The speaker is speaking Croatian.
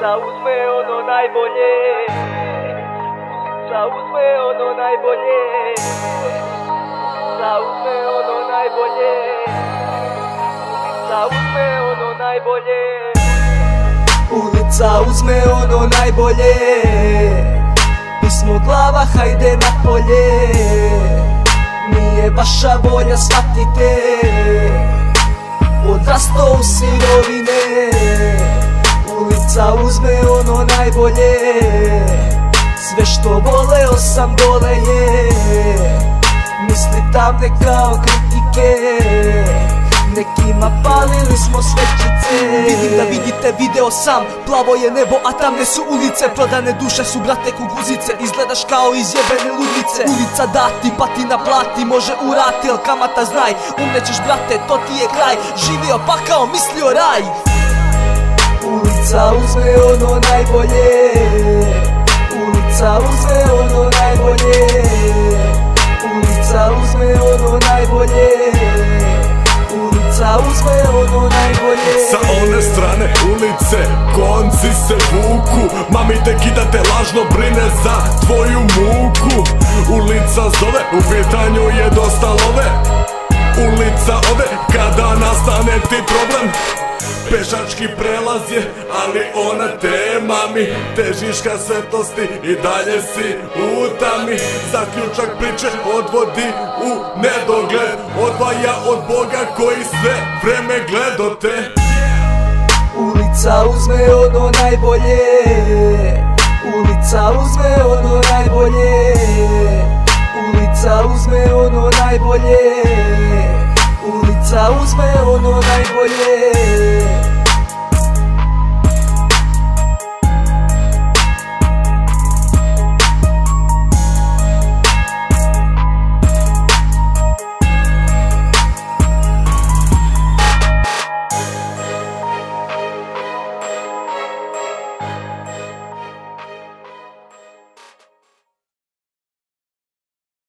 Ulica uzme ono najbolje. Ulica uzme ono najbolje. Ulica uzme ono najbolje. Ulica uzme ono najbolje. Ulica uzme ono najbolje. Pismo glava, hajde na polje Nije vaša volja, shvatite. Odrasto u sirovine uzme ono najbolje. Sve što voleo sam dole je Misli tamne kao kritike. Nekima palili smo svećice. Vidim da vidite video sam. Plavo je nebo, a tamne su ulice. Prodane duše su brate kuguzice Izgledaš kao izjebene ludnice. Ulica dati, pa ti naplati Može urati, al kamata znaj. Umnećeš brate, to ti je kraj. Živio pakao, mislio raj Ulica uzme ono najbolje. Ulica uzme ono najbolje. Ulica uzme ono najbolje. Ulica uzme ono najbolje. Sa one strane ulice konci se vuku. Mami te kida te lažno brine za tvoju muku. Ulica zove, u pitanju je dosta love. Ulica ode kada nastane ti problem Pešački prelaz je, ali ona te mami Težiš ka svetlosti i dalje si u tami. Zaključak priče odvodi u nedogled. Odvaja od Boga koji sve vreme gledo te. Ulica uzme ono najbolje. Ulica uzme ono najbolje. Ulica uzme ono najbolje. Ulica uzme ono najbolje